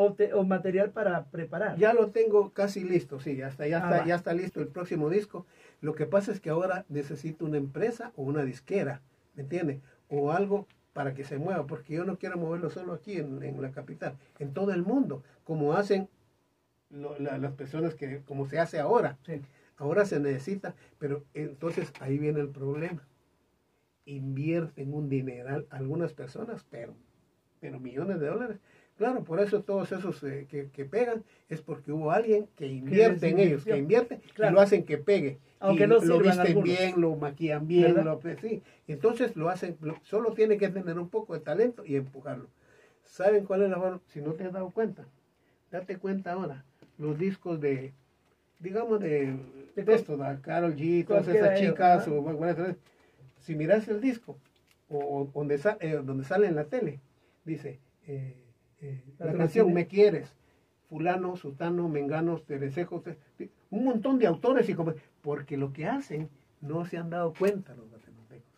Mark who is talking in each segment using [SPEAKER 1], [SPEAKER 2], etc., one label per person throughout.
[SPEAKER 1] o, te- o material para preparar.
[SPEAKER 2] Ya lo tengo casi listo, sí, ya está, ya,
[SPEAKER 1] Ah,
[SPEAKER 2] está,
[SPEAKER 1] va.
[SPEAKER 2] ya está listo el próximo disco. Lo que pasa es que ahora necesito una empresa o una disquera, ¿me entiende? O algo para que se mueva, porque yo no quiero moverlo solo aquí en, en la capital, en todo el mundo, como hacen lo- la- las personas que, como se hace ahora.
[SPEAKER 1] Sí.
[SPEAKER 2] Ahora se necesita, pero entonces ahí viene el problema. Invierten un dineral algunas personas, pero, pero millones de dólares. Claro, por eso todos esos eh, que, que pegan es porque hubo alguien que invierte en ellos, que invierte
[SPEAKER 1] Claro.
[SPEAKER 2] y lo hacen que pegue.
[SPEAKER 1] Aunque
[SPEAKER 2] y
[SPEAKER 1] no
[SPEAKER 2] lo visten
[SPEAKER 1] algunos.
[SPEAKER 2] bien, lo maquillan bien,
[SPEAKER 1] ¿Verdad?
[SPEAKER 2] lo, pues, sí. Entonces lo hacen, lo- solo tiene que tener un poco de talento y empujarlo. ¿Saben cuál es la forma? Si no te has dado cuenta, date cuenta ahora. Los discos de, digamos, de,
[SPEAKER 1] De
[SPEAKER 2] esto, de Carol G, todas esas
[SPEAKER 1] ellos,
[SPEAKER 2] chicas,
[SPEAKER 1] ajá.
[SPEAKER 2] o, bueno, si miras el disco, o, o donde, sa- eh, donde sale en la tele, dice, eh, eh, la canción Me Quieres, fulano, sutano, mengano, terecejo, te- te- un montón de autores y como, porque lo que hacen no se han dado cuenta los guatemaltecos,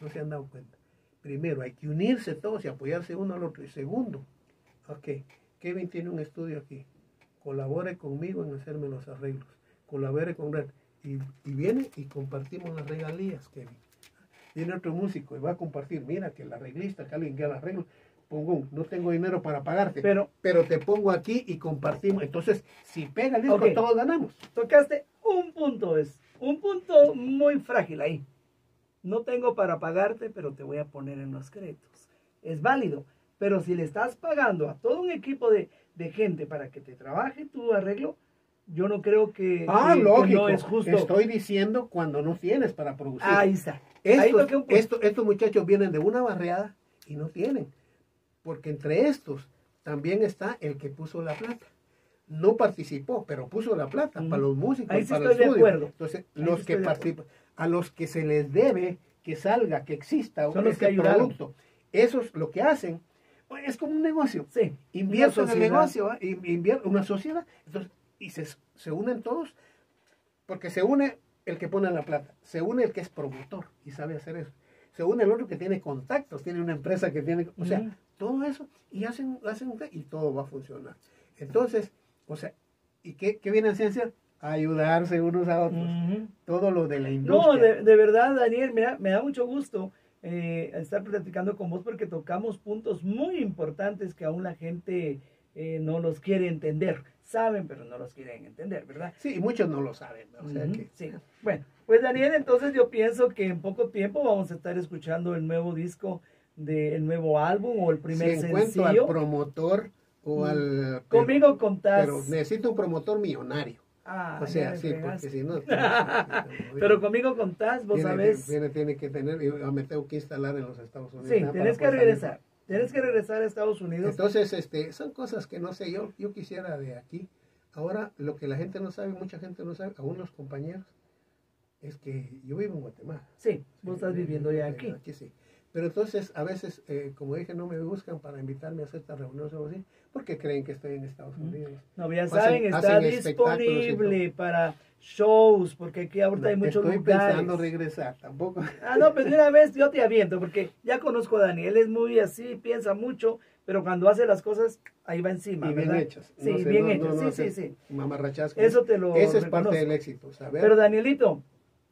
[SPEAKER 2] no se han dado cuenta. Primero, hay que unirse todos y apoyarse uno al otro. Y segundo, ok, Kevin tiene un estudio aquí, colabore conmigo en hacerme los arreglos, colabore con Red, y, y viene y compartimos las regalías, Kevin. Viene otro músico y va a compartir, mira que el arreglista, que alguien que arreglo, pongo, un, no tengo dinero para pagarte,
[SPEAKER 1] Pero
[SPEAKER 2] pero te pongo aquí y compartimos. Entonces, si pega el disco, todos ganamos.
[SPEAKER 1] tocaste un punto, es un punto muy frágil ahí. No tengo para pagarte, pero te voy a poner en los créditos. Es válido, pero si le estás pagando a todo un equipo de, de gente para que te trabaje tu arreglo, yo no creo que,
[SPEAKER 2] Ah,
[SPEAKER 1] que- que
[SPEAKER 2] lógico.
[SPEAKER 1] no es justo.
[SPEAKER 2] Estoy diciendo cuando no tienes para producir.
[SPEAKER 1] Ahí está.
[SPEAKER 2] Estos, estos, estos muchachos vienen de una barriada y no tienen. Porque entre estos también está el que puso la plata. No participó, pero puso la plata para los músicos,
[SPEAKER 1] Ahí sí
[SPEAKER 2] para el
[SPEAKER 1] estoy de
[SPEAKER 2] estudio.
[SPEAKER 1] acuerdo.
[SPEAKER 2] Entonces,
[SPEAKER 1] Ahí
[SPEAKER 2] los
[SPEAKER 1] sí
[SPEAKER 2] que participan, a los que se les debe que salga, que exista
[SPEAKER 1] Son los
[SPEAKER 2] ese
[SPEAKER 1] que ayudaron.
[SPEAKER 2] producto, esos lo que hacen, pues, es como un negocio.
[SPEAKER 1] Sí.
[SPEAKER 2] Invierten en el negocio, ¿eh? Una sociedad, entonces, y se, se unen todos, porque se une el que pone la plata, se une el que es promotor y sabe hacer eso, se une el otro que tiene contactos, tiene una empresa que tiene, o sea. Todo eso, y hacen, hacen y todo va a funcionar. Entonces, o sea, ¿y qué, qué viene a ciencia? Ayudarse unos a otros. Todo lo de la
[SPEAKER 1] No,
[SPEAKER 2] industria.
[SPEAKER 1] de, de verdad, Daniel, me da, me da mucho gusto eh, estar platicando con vos porque tocamos puntos muy importantes que aún la gente eh, no los quiere entender. Saben, pero no los quieren entender, ¿verdad?
[SPEAKER 2] Sí, y muchos no lo saben. O sea
[SPEAKER 1] Ujú,
[SPEAKER 2] que,
[SPEAKER 1] sí. Bueno, pues Daniel, entonces yo pienso que en poco tiempo vamos a estar escuchando el nuevo disco del nuevo álbum o el primer
[SPEAKER 2] si encuentro
[SPEAKER 1] sencillo.
[SPEAKER 2] al promotor o
[SPEAKER 1] Mm.
[SPEAKER 2] al...
[SPEAKER 1] Conmigo contás.
[SPEAKER 2] Pero necesito un promotor millonario.
[SPEAKER 1] Ah,
[SPEAKER 2] O sea, sí,
[SPEAKER 1] fregaste.
[SPEAKER 2] porque si no...
[SPEAKER 1] Pero conmigo contás, vos
[SPEAKER 2] tiene,
[SPEAKER 1] sabés.
[SPEAKER 2] tiene, tiene que tener, y me tengo que instalar en los Estados Unidos.
[SPEAKER 1] Sí, tenés que regresar.
[SPEAKER 2] salir.
[SPEAKER 1] Tienes que regresar a Estados Unidos.
[SPEAKER 2] Entonces, este, son cosas que no sé, yo, yo quisiera de aquí. Ahora, lo que la gente no sabe, mucha gente no sabe, aún los compañeros, es que yo vivo en Guatemala.
[SPEAKER 1] sí, vos estás viviendo ya aquí.
[SPEAKER 2] Aquí sí. Pero entonces, a veces, eh, como dije, no me buscan para invitarme a ciertas reuniones o algo así, porque creen que estoy en Estados. Unidos.
[SPEAKER 1] No, ya
[SPEAKER 2] Hacen-
[SPEAKER 1] saben, está
[SPEAKER 2] hacen
[SPEAKER 1] disponible para shows, porque aquí ahorita hay muchos
[SPEAKER 2] Estoy
[SPEAKER 1] lugares.
[SPEAKER 2] pensando regresar, tampoco.
[SPEAKER 1] Ah, no, pues de una vez yo te aviento, porque ya conozco a Daniel, es muy así, piensa mucho, pero cuando hace las cosas, ahí va encima,
[SPEAKER 2] y bien
[SPEAKER 1] ¿verdad?
[SPEAKER 2] hechas.
[SPEAKER 1] Sí,
[SPEAKER 2] No sé,
[SPEAKER 1] bien
[SPEAKER 2] no-
[SPEAKER 1] hechas, sí, sí, sí.
[SPEAKER 2] mamarrachazos.
[SPEAKER 1] Eso te lo
[SPEAKER 2] Ese es parte del éxito, saber.
[SPEAKER 1] Pero Danielito,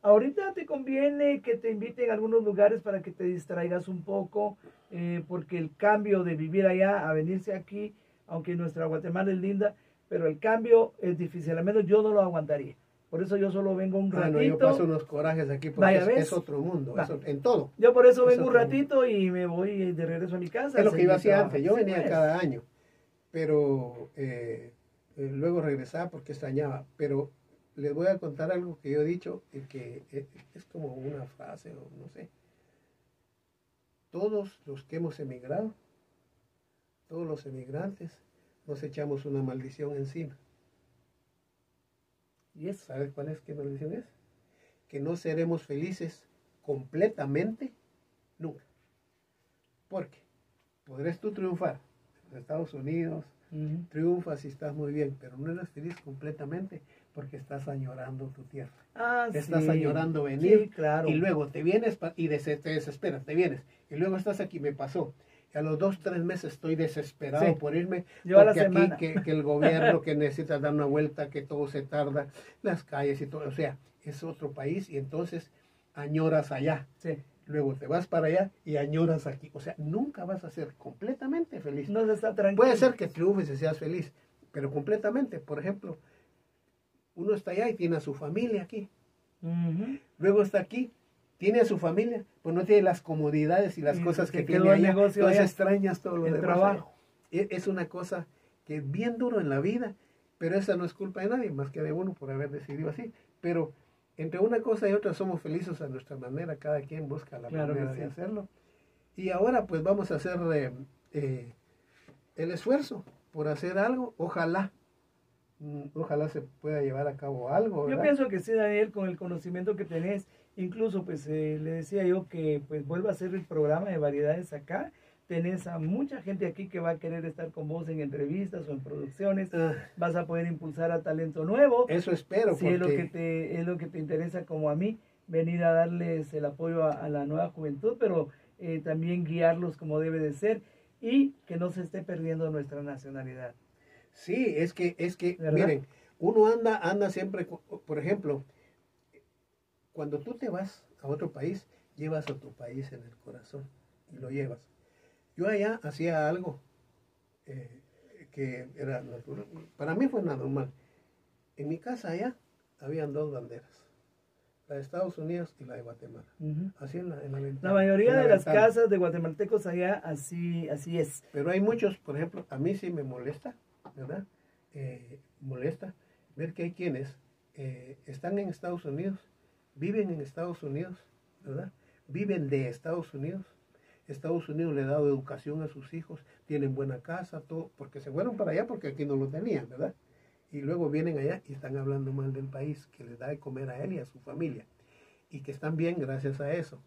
[SPEAKER 1] ahorita te conviene que te inviten a algunos lugares para que te distraigas un poco, eh, porque el cambio de vivir allá a venirse aquí, aunque nuestra Guatemala es linda, pero el cambio es difícil, al menos yo no lo aguantaría. Por eso yo solo vengo un
[SPEAKER 2] Ah,
[SPEAKER 1] ratito.
[SPEAKER 2] no, yo paso unos corajes aquí porque
[SPEAKER 1] Vaya,
[SPEAKER 2] es, otro mundo, en todo.
[SPEAKER 1] Yo por eso
[SPEAKER 2] Es
[SPEAKER 1] vengo un ratito y me voy de regreso a mi casa.
[SPEAKER 2] Es lo que
[SPEAKER 1] seguir
[SPEAKER 2] hacía antes, yo
[SPEAKER 1] Sí,
[SPEAKER 2] venía
[SPEAKER 1] pues.
[SPEAKER 2] cada año, pero eh, eh, luego regresaba porque extrañaba. Pero les voy a contar algo que yo he dicho y que es, es como una frase o no sé. Todos los que hemos emigrado, todos los emigrantes, nos echamos una maldición encima.
[SPEAKER 1] Y eso.
[SPEAKER 2] ¿Sabes cuál es qué maldición es? Que no seremos felices completamente nunca. Porque podrás tú triunfar en los Estados Unidos, triunfas y estás muy bien, pero no eres feliz completamente porque estás añorando tu tierra.
[SPEAKER 1] Ah,
[SPEAKER 2] Estás
[SPEAKER 1] sí.
[SPEAKER 2] añorando venir
[SPEAKER 1] Sí, claro.
[SPEAKER 2] y luego te vienes y des- te desesperas, te vienes y luego estás aquí, me pasó. a los dos, tres meses estoy desesperado
[SPEAKER 1] Sí.
[SPEAKER 2] por irme.
[SPEAKER 1] Yo a la
[SPEAKER 2] porque aquí que, que el gobierno que necesita dar una vuelta, que todo se tarda, las calles y todo. O sea, es otro país y entonces añoras allá.
[SPEAKER 1] Sí.
[SPEAKER 2] Luego te vas para allá y añoras aquí. O sea, nunca vas a ser completamente feliz.
[SPEAKER 1] No se está tranquilo.
[SPEAKER 2] Puede ser que triunfes y seas feliz, pero completamente. Por ejemplo, uno está allá y tiene a su familia aquí. Luego está aquí, tiene a su familia, pues no tiene las comodidades y las
[SPEAKER 1] Y
[SPEAKER 2] cosas que tiene allá.
[SPEAKER 1] negocio
[SPEAKER 2] Entonces
[SPEAKER 1] allá.
[SPEAKER 2] extrañas todo lo
[SPEAKER 1] El
[SPEAKER 2] demás
[SPEAKER 1] trabajo.
[SPEAKER 2] E- Es una cosa que es bien duro en la vida, pero esa no es culpa de nadie, más que de uno por haber decidido así. Pero entre una cosa y otra somos felices a nuestra manera, cada quien busca la
[SPEAKER 1] Claro
[SPEAKER 2] manera de hacerlo. Y ahora pues vamos a hacer eh, eh, el esfuerzo por hacer algo, ojalá, ojalá se pueda llevar a cabo algo.
[SPEAKER 1] Yo pienso que sí, Daniel, con el conocimiento que tenés, incluso pues eh, le decía yo que pues vuelva a hacer el programa de variedades acá. Tenés a mucha gente aquí que va a querer estar con vos en entrevistas o en producciones.
[SPEAKER 2] Ah,
[SPEAKER 1] Vas a poder impulsar a talento nuevo.
[SPEAKER 2] eso espero,
[SPEAKER 1] si es lo que te es lo que te interesa como a mí venir a darles el apoyo a, a la nueva juventud pero eh, también guiarlos como debe de ser y que no se esté perdiendo nuestra nacionalidad
[SPEAKER 2] Sí, es que, es que,
[SPEAKER 1] ¿Verdad?
[SPEAKER 2] miren, uno anda, anda siempre, por ejemplo, cuando tú te vas a otro país, llevas a tu país en el corazón y lo llevas. Yo allá hacía algo eh, que era natural. Para mí fue nada normal. En mi casa allá habían dos banderas, la de Estados Unidos y la de Guatemala.
[SPEAKER 1] Ujú.
[SPEAKER 2] Así en la, en la
[SPEAKER 1] mayoría
[SPEAKER 2] en la
[SPEAKER 1] de las casas de guatemaltecos allá así así es
[SPEAKER 2] Pero hay muchos, por ejemplo, a mí sí me molesta, ¿verdad? Eh, molesta ver que hay quienes eh, están en Estados Unidos, viven en Estados Unidos, ¿verdad? Viven de Estados Unidos. Estados Unidos le ha dado educación a sus hijos, tienen buena casa, todo, porque se fueron para allá porque aquí no lo tenían, ¿verdad? Y luego vienen allá y están hablando mal del país, que les da de comer a él y a su familia, y que están bien gracias a eso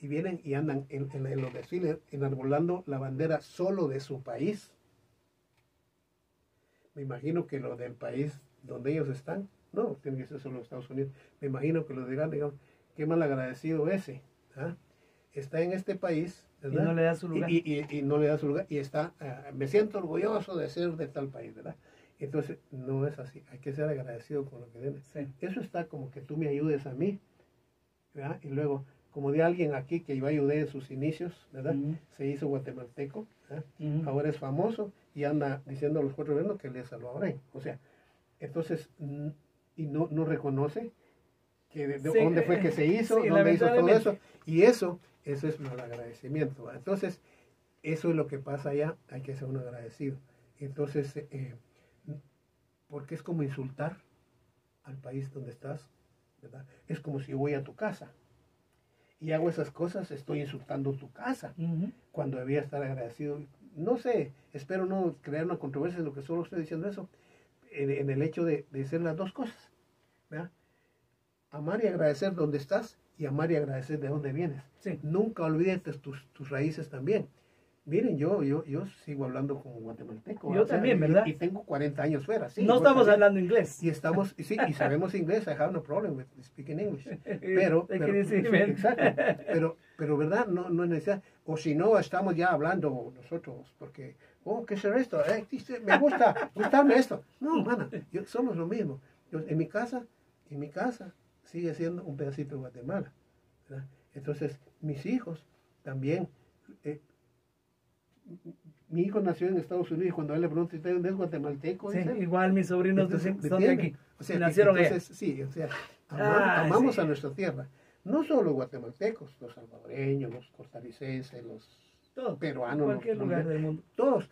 [SPEAKER 2] y vienen y andan en, en- en los desfiles enarbolando la bandera solo de su país. Me imagino que lo del país donde ellos están, no, tiene que ser solo Estados Unidos. Me imagino que los dirán, digamos, qué mal agradecido ese. ¿ah? Está en este país,
[SPEAKER 1] y
[SPEAKER 2] ¿verdad?
[SPEAKER 1] no le da su lugar
[SPEAKER 2] Y, y- y no le da su lugar y está, ah, me siento orgulloso de ser de tal país, ¿verdad? Entonces, no es así, hay que ser agradecido con lo que.
[SPEAKER 1] Sí.
[SPEAKER 2] Eso está como que tú me ayudes a mí, ¿verdad? Y luego, como de alguien aquí que yo ayudé en sus inicios, ¿verdad? Se hizo guatemalteco, ahora es famoso y anda diciendo a los cuatro vientos que le es salvadoreño. O sea, entonces, y no, no reconoce que de, de
[SPEAKER 1] Sí,
[SPEAKER 2] dónde fue
[SPEAKER 1] eh,
[SPEAKER 2] que se hizo,
[SPEAKER 1] sí,
[SPEAKER 2] dónde hizo todo eso. Y eso, eso es el agradecimiento. Entonces, eso es lo que pasa allá, hay que ser un agradecido. Entonces, eh, porque es como insultar al país donde estás, ¿verdad? Es como si voy a tu casa y hago esas cosas, estoy insultando tu casa cuando debía estar agradecido. No sé, espero no crear una controversia en lo que solo estoy diciendo eso, en, en el hecho de, de ser las dos cosas. ¿verdad? Amar y agradecer donde estás y amar y agradecer de dónde vienes.
[SPEAKER 1] Sí.
[SPEAKER 2] Nunca olvides tus, tus raíces también. Miren, yo, yo, yo sigo hablando como guatemalteco.
[SPEAKER 1] Yo también,
[SPEAKER 2] y-
[SPEAKER 1] ¿verdad?
[SPEAKER 2] Y, tengo 40 años fuera, sí.
[SPEAKER 1] no estamos
[SPEAKER 2] también.
[SPEAKER 1] hablando inglés
[SPEAKER 2] Y estamos, y sí, y sabemos inglés, I have no problem with speaking English. Pero, pero-
[SPEAKER 1] decir,
[SPEAKER 2] sí, exacto. Pero, pero verdad, no, no es necesidad. O si no, estamos ya hablando nosotros, porque, oh, ¿qué será esto? Eh, me gusta, gustarme esto. No, mana, yo- somos lo mismo. Yo, en mi casa, en mi casa, sigue siendo un pedacito de Guatemala. ¿verdad? Entonces, mis hijos también. Mi hijo nació en Estados Unidos y cuando él le pregunté, ¿usted es guatemalteco?
[SPEAKER 1] Sí, igual mis sobrinos son
[SPEAKER 2] ¿me
[SPEAKER 1] de aquí
[SPEAKER 2] O sea,
[SPEAKER 1] nacieron
[SPEAKER 2] entonces, sí, o sea,
[SPEAKER 1] Ah,
[SPEAKER 2] amamos
[SPEAKER 1] sí.
[SPEAKER 2] a nuestra tierra. No solo guatemaltecos, los salvadoreños, los costarricenses, los
[SPEAKER 1] Todo,
[SPEAKER 2] peruanos,
[SPEAKER 1] cualquier
[SPEAKER 2] los
[SPEAKER 1] lugar del mundo
[SPEAKER 2] todos.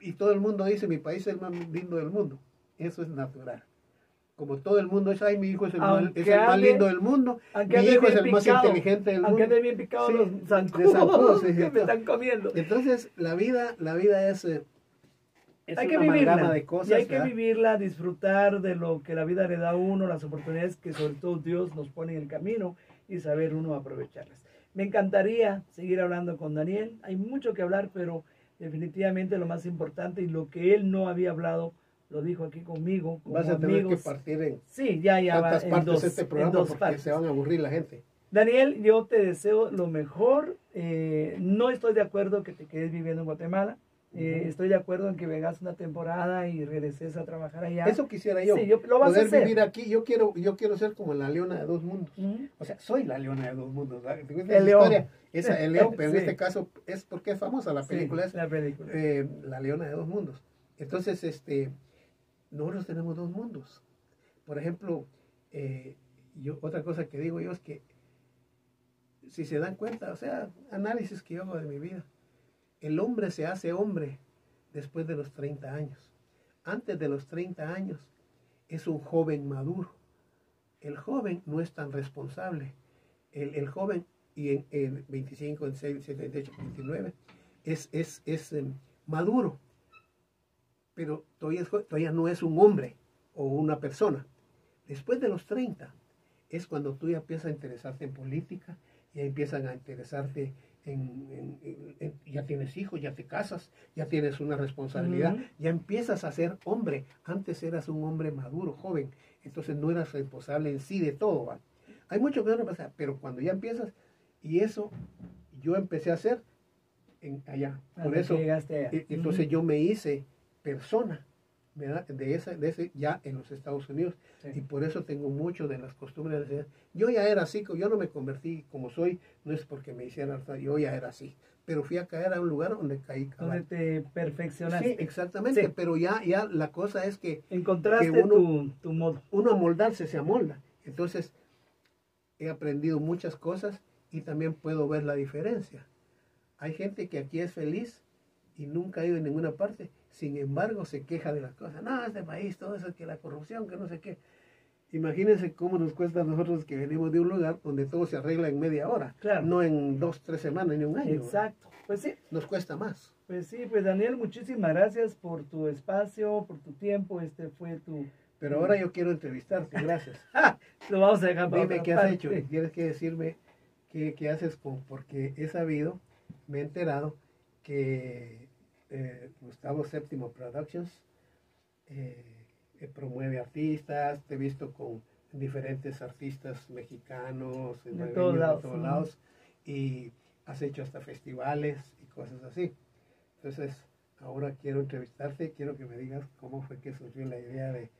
[SPEAKER 2] Y todo el mundo dice, mi país es el más lindo del mundo. Eso es natural. Como todo el mundo dice, ay, mi hijo es el, más,
[SPEAKER 1] Aunque
[SPEAKER 2] es el más lindo del mundo,
[SPEAKER 1] aunque
[SPEAKER 2] mi hijo es el más
[SPEAKER 1] picado,
[SPEAKER 2] inteligente del
[SPEAKER 1] aunque
[SPEAKER 2] mundo.
[SPEAKER 1] ande bien picados
[SPEAKER 2] Sí,
[SPEAKER 1] los zancudos,
[SPEAKER 2] zancudos, sí,
[SPEAKER 1] que
[SPEAKER 2] sí.
[SPEAKER 1] me están comiendo
[SPEAKER 2] Entonces, la vida, la vida es, eh, es
[SPEAKER 1] hay que
[SPEAKER 2] una amalgama
[SPEAKER 1] vivirla
[SPEAKER 2] de cosas.
[SPEAKER 1] y hay que
[SPEAKER 2] ¿verdad?
[SPEAKER 1] vivirla disfrutar de lo que la vida le da a uno las oportunidades que sobre todo Dios nos pone en el camino y saber uno aprovecharlas me encantaría seguir hablando con Daniel hay mucho que hablar pero definitivamente lo más importante y lo que él no había hablado lo dijo aquí conmigo como
[SPEAKER 2] Vas a tener
[SPEAKER 1] amigos
[SPEAKER 2] que partir en
[SPEAKER 1] sí ya ya va
[SPEAKER 2] tantas
[SPEAKER 1] en
[SPEAKER 2] partes
[SPEAKER 1] dos,
[SPEAKER 2] este
[SPEAKER 1] en
[SPEAKER 2] programa
[SPEAKER 1] dos
[SPEAKER 2] porque
[SPEAKER 1] partes.
[SPEAKER 2] se van a aburrir la gente.
[SPEAKER 1] Daniel, yo te deseo lo mejor. Eh, no estoy de acuerdo que te quedes viviendo en Guatemala. Eh, estoy de acuerdo en que vengas una temporada y regreses a trabajar allá.
[SPEAKER 2] Eso quisiera yo.
[SPEAKER 1] Sí, yo- lo vas a
[SPEAKER 2] poder
[SPEAKER 1] hacer.
[SPEAKER 2] vivir aquí. Yo quiero, yo quiero ser como la leona de dos mundos. O sea, soy la leona de dos mundos. ¿verdad? ¿Te acuerdas
[SPEAKER 1] El león.
[SPEAKER 2] Esa, el león, pero
[SPEAKER 1] Sí.
[SPEAKER 2] en este caso es porque es famosa la
[SPEAKER 1] Sí,
[SPEAKER 2] película esa.
[SPEAKER 1] la película.
[SPEAKER 2] eh, la leona de dos mundos. Entonces, este, nosotros tenemos dos mundos. Por ejemplo, eh, yo, otra cosa que digo yo es que, si se dan cuenta, o sea, análisis que yo hago de mi vida, el hombre se hace hombre después de los 30 años. Antes de los 30 años es un joven maduro. El joven no es tan responsable. El, el joven, y en, en 25, en 6, 78, 29, es, es, es em, maduro, pero todavía, todavía no es un hombre o una persona. Después de los 30 es cuando tú ya empiezas a interesarte en política, ya empiezan a interesarte en, en- en- en- ya tienes hijos, ya te casas, ya tienes una responsabilidad, ya empiezas a ser hombre. Antes eras un hombre maduro, joven, entonces no eras responsable en sí de todo. ¿va? Hay mucho que no pasa, pero cuando ya empiezas, y eso yo empecé a hacer en, allá. Por eso, e- entonces yo me hice persona ¿verdad? de ese, de ese ya en los Estados Unidos.
[SPEAKER 1] Sí.
[SPEAKER 2] Y por eso tengo mucho de las costumbres. de- Yo ya era así, yo no me convertí como soy, no es porque me hicieran, yo ya era así. Pero fui a caer a un lugar donde caí
[SPEAKER 1] donde te
[SPEAKER 2] Sí,
[SPEAKER 1] perfeccionaste.
[SPEAKER 2] exactamente,
[SPEAKER 1] Sí.
[SPEAKER 2] pero ya, ya la cosa es que
[SPEAKER 1] Encontraste
[SPEAKER 2] que uno-
[SPEAKER 1] tu, tu modo.
[SPEAKER 2] uno a moldarse se amolda. Entonces, he aprendido muchas cosas y también puedo ver la diferencia. Hay gente que aquí es feliz y nunca ha ido en ninguna parte, sin embargo se queja de las cosas. No, este país, todo eso, que la corrupción, que no sé qué. Imagínense cómo nos cuesta a nosotros que venimos de un lugar donde todo se arregla en media hora,
[SPEAKER 1] Claro.
[SPEAKER 2] no en dos, tres semanas ni un año.
[SPEAKER 1] Exacto. Pues sí,
[SPEAKER 2] Nos cuesta más.
[SPEAKER 1] pues sí, pues Daniel, muchísimas gracias por tu espacio, por tu tiempo. Este fue tu.
[SPEAKER 2] Pero ahora yo quiero entrevistarte, gracias.
[SPEAKER 1] Lo vamos a dejar para
[SPEAKER 2] Dime qué has
[SPEAKER 1] parte.
[SPEAKER 2] hecho. Tienes que decirme qué, qué haces con, porque he sabido, me he enterado que eh, Gustavo Séptimo Productions eh, eh, promueve artistas, te he visto con diferentes artistas mexicanos,
[SPEAKER 1] De
[SPEAKER 2] nueveños,
[SPEAKER 1] todos lados,
[SPEAKER 2] todos lados, y has hecho hasta festivales y cosas así. Entonces, ahora quiero entrevistarte, quiero que me digas cómo fue que surgió la idea de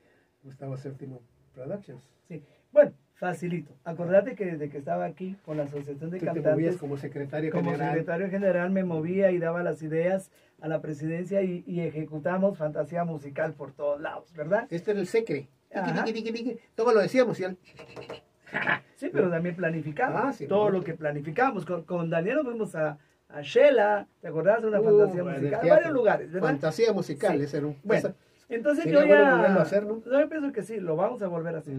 [SPEAKER 2] Gustavo Séptimo Productions.
[SPEAKER 1] Sí. Bueno, facilito. Acordate que desde que estaba aquí con la Asociación de
[SPEAKER 2] Tú te movías
[SPEAKER 1] Cantantes,
[SPEAKER 2] como secretario
[SPEAKER 1] como
[SPEAKER 2] general.
[SPEAKER 1] secretario general me movía y daba las ideas a la presidencia y, y ejecutamos fantasía musical por todos lados, ¿verdad?
[SPEAKER 2] Este era el secre. Todo lo decíamos y él.
[SPEAKER 1] Sí, pero también planificamos.
[SPEAKER 2] Ah, sí,
[SPEAKER 1] todo lo que planificamos. Con, con Daniel nos fuimos a, a Shela, ¿te acordás? Una
[SPEAKER 2] Uh,
[SPEAKER 1] fantasía
[SPEAKER 2] en
[SPEAKER 1] musical.
[SPEAKER 2] teatro.
[SPEAKER 1] Varios lugares, ¿verdad?
[SPEAKER 2] Fantasía musical,
[SPEAKER 1] Sí.
[SPEAKER 2] ese era un.
[SPEAKER 1] Bueno, Entonces
[SPEAKER 2] Sería
[SPEAKER 1] yo ya... Yo pienso que sí, lo vamos a volver a hacer.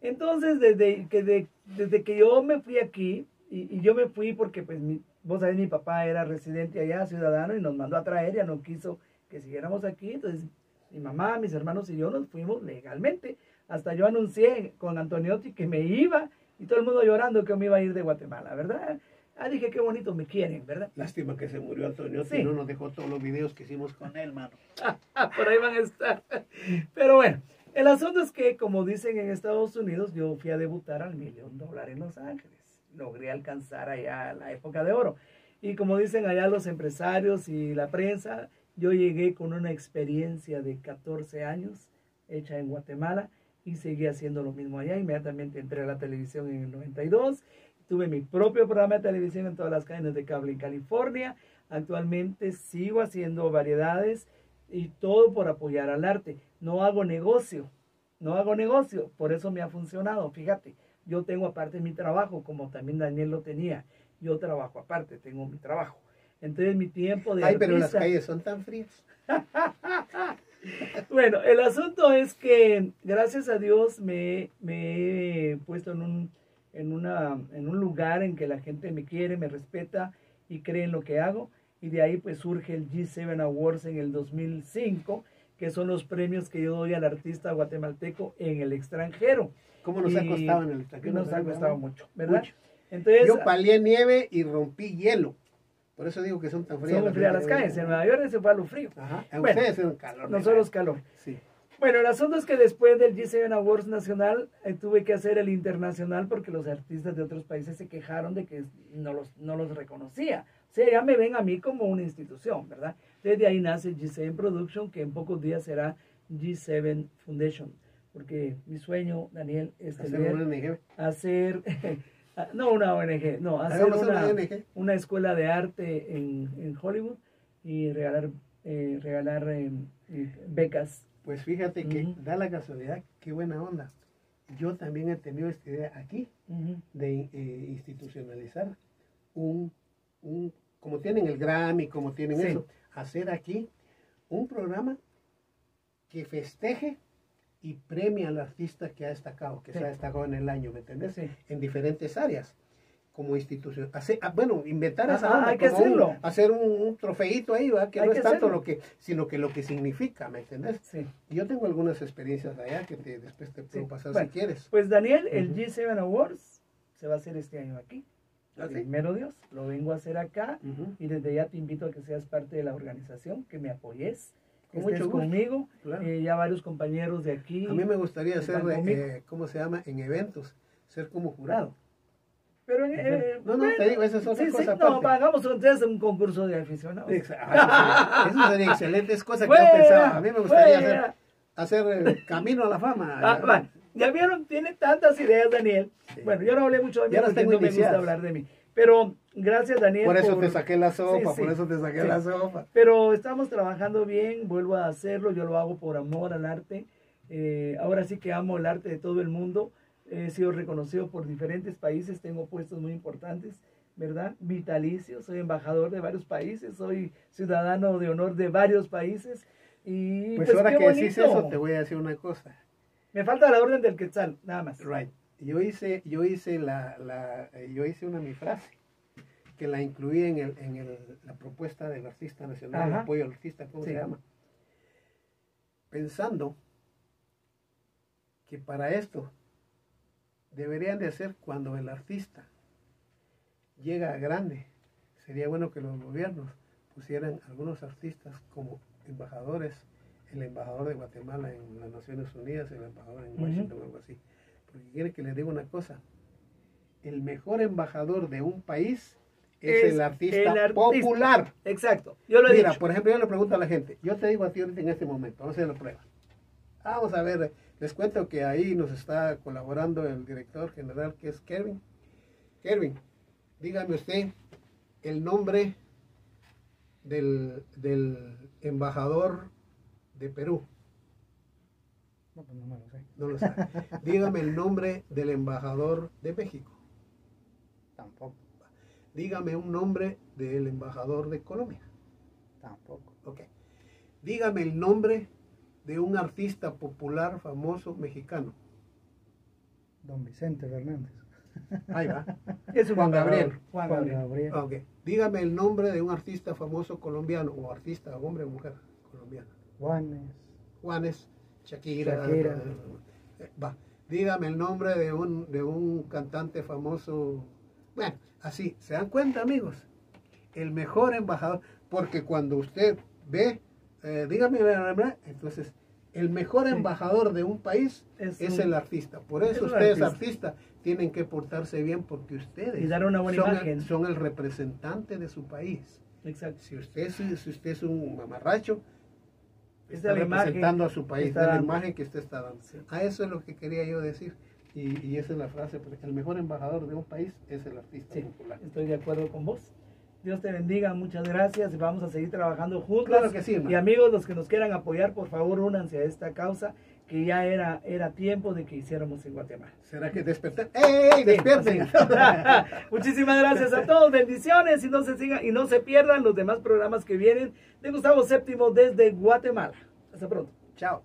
[SPEAKER 1] Entonces, desde que, de- desde que yo me fui aquí, y, y yo me fui porque, pues, mi- vos sabés, mi papá era residente allá, ciudadano, y nos mandó a traer, ya no quiso que siguiéramos aquí. Entonces, mi mamá, mis hermanos y yo nos fuimos legalmente. Hasta yo anuncié con Antoniotti que me iba, y todo el mundo llorando que me iba a ir de Guatemala, ¿verdad? Ah, dije, qué bonito me quieren, ¿verdad?
[SPEAKER 2] Lástima que se murió Antonio
[SPEAKER 1] Sí.
[SPEAKER 2] no nos dejó todos los videos que hicimos con él, mano.
[SPEAKER 1] Por ahí van a estar. Pero bueno, el asunto es que, como dicen en Estados Unidos, yo fui a debutar al millón dólar en Los Ángeles. Logré alcanzar allá la época de oro. Y como dicen allá los empresarios y la prensa, yo llegué con una experiencia de 14 años hecha en Guatemala y seguí haciendo lo mismo allá. Inmediatamente entré a la televisión en el 92. Tuve mi propio programa de televisión en todas las cadenas de cable en California. Actualmente sigo haciendo variedades y todo por apoyar al arte. No hago negocio, no hago negocio, por eso me ha funcionado. Fíjate, yo tengo aparte mi trabajo, como también Daniel lo tenía. Yo trabajo aparte, tengo mi trabajo. Entonces mi tiempo de
[SPEAKER 2] Ay, pero las
[SPEAKER 1] artista-
[SPEAKER 2] calles son tan frías.
[SPEAKER 1] bueno, el asunto es que gracias a Dios me, me he puesto en un, en, una, en un lugar en que la gente me quiere, me respeta y cree en lo que hago. Y de ahí pues surge el G7 Awards en el 2005, que son los premios que yo doy al artista guatemalteco en el extranjero.
[SPEAKER 2] ¿Cómo nos ha
[SPEAKER 1] Y
[SPEAKER 2] costado en el extranjero?
[SPEAKER 1] Nos ha costado mucho, ¿verdad?
[SPEAKER 2] Mucho.
[SPEAKER 1] Entonces,
[SPEAKER 2] Yo palié nieve y rompí hielo. Por eso digo que son tan frías.
[SPEAKER 1] son muy frías las calles. En Nueva York se fue a lo frío.
[SPEAKER 2] Ajá. En
[SPEAKER 1] Bueno,
[SPEAKER 2] ustedes es un calor.
[SPEAKER 1] Nosotros calor.
[SPEAKER 2] Sí.
[SPEAKER 1] Bueno, el asunto es que después del G7 Awards nacional eh, tuve que hacer el internacional porque los artistas de otros países se quejaron de que no los, no los reconocía. O sea, ya me ven a mí como una institución, ¿verdad? Desde ahí nace G7 Production, que en pocos días será G7 Foundation. Porque mi sueño, Daniel, es
[SPEAKER 2] Hacer
[SPEAKER 1] tener,
[SPEAKER 2] una ONG.
[SPEAKER 1] hacer, no una ONG, no, hacer
[SPEAKER 2] una
[SPEAKER 1] una,
[SPEAKER 2] ONG.
[SPEAKER 1] una escuela de arte en, en Hollywood y regalar, eh, regalar eh, becas.
[SPEAKER 2] Pues fíjate que da la casualidad, qué buena onda. Yo también he tenido esta idea aquí de eh, institucionalizar un, un, como tienen el Grammy, como tienen
[SPEAKER 1] Sí.
[SPEAKER 2] eso, hacer aquí un programa que festeje y premie al artista que ha destacado, que
[SPEAKER 1] Sí.
[SPEAKER 2] se ha destacado en el año, ¿me entiendes?
[SPEAKER 1] Sí.
[SPEAKER 2] En diferentes áreas, como institución. Hacer, ah, bueno, inventar
[SPEAKER 1] Ah,
[SPEAKER 2] esa
[SPEAKER 1] ah,
[SPEAKER 2] onda,
[SPEAKER 1] hay que
[SPEAKER 2] como un-
[SPEAKER 1] hacerlo.
[SPEAKER 2] hacer un, un trofeito ahí, ¿verdad? Que
[SPEAKER 1] Hay
[SPEAKER 2] no
[SPEAKER 1] que
[SPEAKER 2] es tanto
[SPEAKER 1] hacerlo.
[SPEAKER 2] lo que, sino que lo que significa, ¿me entiendes?
[SPEAKER 1] Sí.
[SPEAKER 2] Yo tengo algunas experiencias allá que te, después te puedo pasar
[SPEAKER 1] Bueno,
[SPEAKER 2] si quieres.
[SPEAKER 1] Pues Daniel, el
[SPEAKER 2] Ujú.
[SPEAKER 1] G7 Awards se va a hacer este año aquí.
[SPEAKER 2] ¿Ah, sí?
[SPEAKER 1] Primero Dios, lo vengo a hacer acá
[SPEAKER 2] Ujú.
[SPEAKER 1] y desde ya te invito a que seas parte de la organización, que me apoyes, que
[SPEAKER 2] Con
[SPEAKER 1] estés conmigo.
[SPEAKER 2] claro.
[SPEAKER 1] Eh, ya varios compañeros de aquí.
[SPEAKER 2] A mí me gustaría ser, eh, ¿cómo se llama? En eventos, ser como jurado.
[SPEAKER 1] Pero en- eh,
[SPEAKER 2] No, no, te digo, esa es otra
[SPEAKER 1] sí, sí,
[SPEAKER 2] cosa
[SPEAKER 1] no,
[SPEAKER 2] aparte.
[SPEAKER 1] hagamos entonces un concurso de aficionados.
[SPEAKER 2] Exa- ah, Eso sería, excelente, es cosa que yo pensaba. A mí me gustaría hacer, hacer eh, camino a la fama.
[SPEAKER 1] Ah. Ya vieron, tiene tantas ideas, Daniel.
[SPEAKER 2] Sí.
[SPEAKER 1] Bueno, yo no hablé mucho de mí
[SPEAKER 2] Ya
[SPEAKER 1] porque
[SPEAKER 2] tengo
[SPEAKER 1] no me gusta hablar de mí. Pero gracias, Daniel.
[SPEAKER 2] Por eso te saqué la sopa,
[SPEAKER 1] Sí,
[SPEAKER 2] por eso te saqué la sopa.
[SPEAKER 1] Pero estamos trabajando bien, vuelvo a hacerlo, yo lo hago por amor al arte. Eh, ahora sí que amo el arte de todo el mundo. He sido reconocido por diferentes países, tengo puestos muy importantes, ¿verdad? Vitalicio, soy embajador de varios países, soy ciudadano de honor de varios países. Y
[SPEAKER 2] Pues,
[SPEAKER 1] pues,
[SPEAKER 2] ahora
[SPEAKER 1] qué
[SPEAKER 2] que decís
[SPEAKER 1] bonito.
[SPEAKER 2] eso, te voy a decir una cosa.
[SPEAKER 1] Me falta la orden del Quetzal, nada más.
[SPEAKER 2] Right. Yo hice, yo hice la, la yo hice una mi frase que la incluí en, el, en el, la propuesta del artista nacional, el apoyo al artista, ¿cómo
[SPEAKER 1] Sí.
[SPEAKER 2] se llama? Pensando que para esto deberían de hacer cuando el artista llega a grande, sería bueno que los gobiernos pusieran algunos artistas como embajadores, el embajador de Guatemala en las Naciones Unidas, el embajador en. Washington, algo así. Porque quiere que les diga una cosa, el mejor embajador de un país es,
[SPEAKER 1] Es
[SPEAKER 2] el, artista
[SPEAKER 1] el artista.
[SPEAKER 2] popular.
[SPEAKER 1] Exacto, yo lo he
[SPEAKER 2] Mira,
[SPEAKER 1] dicho.
[SPEAKER 2] por ejemplo, yo le pregunto a la gente, yo te digo a ti ahorita en este momento, vamos a hacer la prueba. Vamos a ver, les cuento que ahí nos está colaborando el director general que es Kevin. Kevin, dígame usted el nombre del, del embajador de Perú.
[SPEAKER 1] No, pues no me lo sé.
[SPEAKER 2] No lo sabe. Dígame el nombre del embajador de México.
[SPEAKER 1] Tampoco,
[SPEAKER 2] Dígame un nombre del embajador de Colombia.
[SPEAKER 1] tampoco.
[SPEAKER 2] Ok. Dígame el nombre de un artista popular famoso mexicano.
[SPEAKER 3] Don Vicente Fernández.
[SPEAKER 2] Ahí va.
[SPEAKER 1] Es
[SPEAKER 2] Juan Gabriel.
[SPEAKER 1] Juan
[SPEAKER 3] Juan
[SPEAKER 1] Gabriel.
[SPEAKER 3] Gabriel.
[SPEAKER 2] Ok. Dígame el nombre de un artista famoso colombiano o artista, hombre o mujer colombiano.
[SPEAKER 3] Juanes.
[SPEAKER 2] Juanes, Shakira.
[SPEAKER 3] Shakira.
[SPEAKER 2] eh, va. Dígame el nombre de un, de un cantante famoso. Bueno, así. ¿Se dan cuenta, amigos? El mejor embajador. Porque cuando usted ve, eh, dígame entonces, el mejor embajador de un país
[SPEAKER 1] Es
[SPEAKER 2] es,
[SPEAKER 1] un-
[SPEAKER 2] el artista. Por
[SPEAKER 1] es
[SPEAKER 2] eso ustedes,
[SPEAKER 1] artista.
[SPEAKER 2] artistas, tienen que portarse bien porque ustedes
[SPEAKER 1] Y dar una buena
[SPEAKER 2] son,
[SPEAKER 1] imagen.
[SPEAKER 2] El, son el representante de su país.
[SPEAKER 1] Exacto.
[SPEAKER 2] Si usted, si usted es un mamarracho, está representando a su país, de la imagen que usted está dando.
[SPEAKER 1] Sí.
[SPEAKER 2] A eso es lo que quería yo decir. Y, y esa es la frase, porque el mejor embajador de un país es el artista
[SPEAKER 1] Sí,
[SPEAKER 2] popular.
[SPEAKER 1] estoy de acuerdo con vos. Dios te bendiga, muchas gracias y vamos a seguir trabajando juntos.
[SPEAKER 2] Claro que sí, hermano.
[SPEAKER 1] Y amigos, los que nos quieran apoyar, por favor, únanse a esta causa que ya era, era tiempo de que hiciéramos en Guatemala.
[SPEAKER 2] ¿Será que despertar? ¡Ey, despierten!
[SPEAKER 1] Sí, así. Muchísimas gracias a todos, bendiciones y no se sigan y no se pierdan los demás programas que vienen de Gustavo VII desde Guatemala. Hasta pronto.
[SPEAKER 2] Chao.